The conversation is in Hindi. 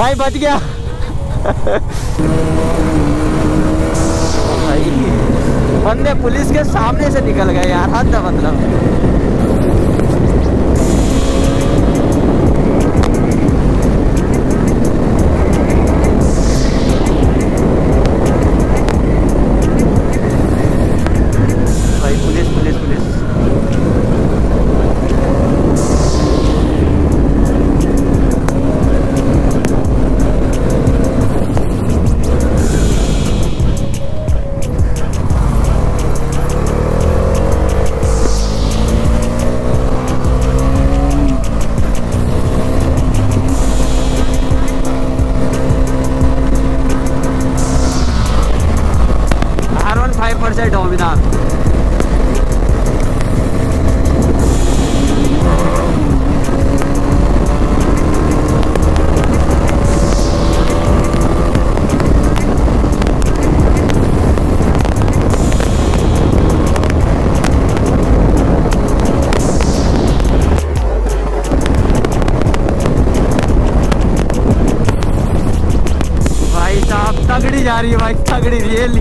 भाई बच गया। भाई बंदे पुलिस के सामने से निकल गए यार हद मतलब। फाइव परसेंट डोमिनार जा रही है भाई तगड़ी रियली